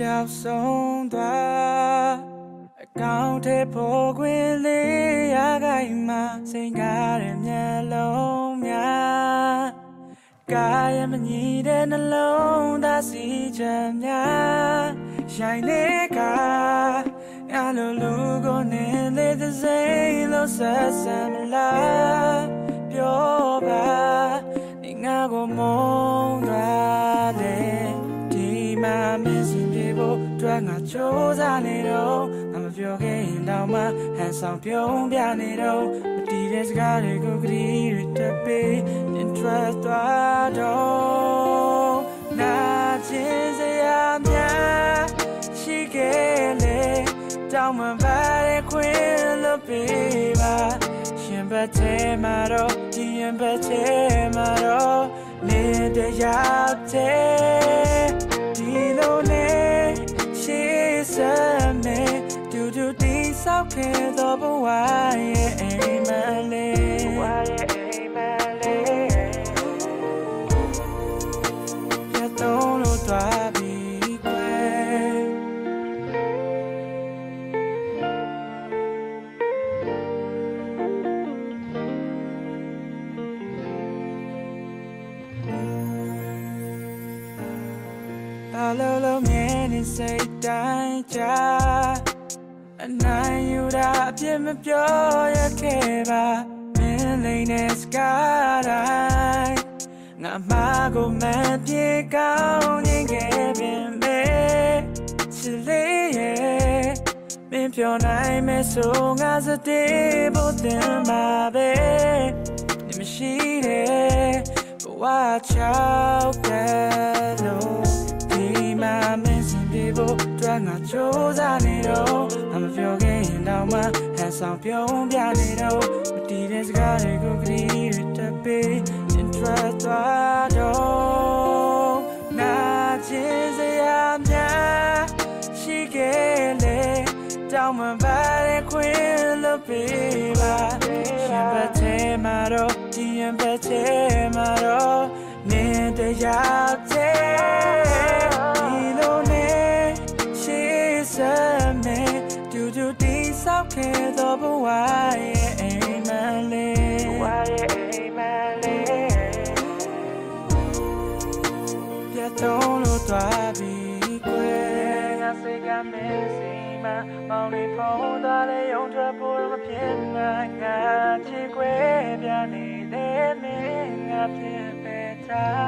ပြောက်ဆုံးသွားအကောင့်ထဲပေါ်ခွင်လေးရခိုင်မှာစိန်ကားတဲ့မျက်လုံးများကာယမညီတဲ့နှလုံးသားစီချမ်းများရှိုင်လေးကအလိုလူကိုနေလေတဲ့စိတ်လို့ဆက်ဆံမလားပြောပါ你ငါကိုမု ကြိုးစားနေတော့ငါမပြောခဲ့ရင်တော့မှဟန်ဆောင်ပြုံးပြနေတော့မတီးတဲ့စကားတွေကိုကြည့်ရတဲ့ပေး interest သွားတော့နာကျင်စရာများရှိခဲ့လေတောင်းမှပါတဲ့ခွင့်လို့ပေးပါရှင်ဘက်ထဲမှာတော့ဒီရင်ဘက်ထဲမှာတော့နေတဲ့ရောက်တဲ့ ဆောက်ခဲ့သောဘဝရဲ့အိမ်မလေးဘဝရဲ့အိမ်မလေးရတော့လို့တွားပြီးကွယ် အလုံးလုံးမြင်နေစိတ်တိုင်းချာအနိုင်ယူတာအပြစ်မပြောရခဲ့ပါမင်းလိမ့်တဲ့စကားတိုင်းငါမကိုမပြေကောင်းနေခဲ့ပင်မေချစ်လေးရဲ့မင်းပြောနိုင်မယ်ဆိုငါစတဲ့ဖို့တင်ပါပဲ你们ရှိတယ်ဘဝချောက်တယ်လို့ဒီမှာမင်းစင်ပြေ ဖို့တွေ့ငါကြိုးစားနေတော့အမပြောခဲ့ရင်တော့မှဟန်ဆောင်ပြုံးပြနေတော့မတီးတဲ့စကားတွေကိုကြည့်ရတဲ့ပေး interest သွားတော့နာကျင်စရာများရှိခဲ့လေတောင်းမှပါတဲ့ခွင့်လို့ပေးပါရှင်ဘက်ထဲမှာတော့ဒီရင်ဘက်ထဲမှာတော့နေတဲ့ရောက် ခဲ့သောဘဝရဲ့အိမ်မလေးဘဝရဲ့အိမ်မလေးပြတ်တော့လို့တွားပြီးကွယ်ငါစိတ်ကမင်းစီမမောင်လေးဖုံးသွားတဲ့ရုံထွက်ဖို့မဖြစ်နိုင်ငါချစ်ခွဲပြနေတဲ့မင်းငါဖြစ်ပေထား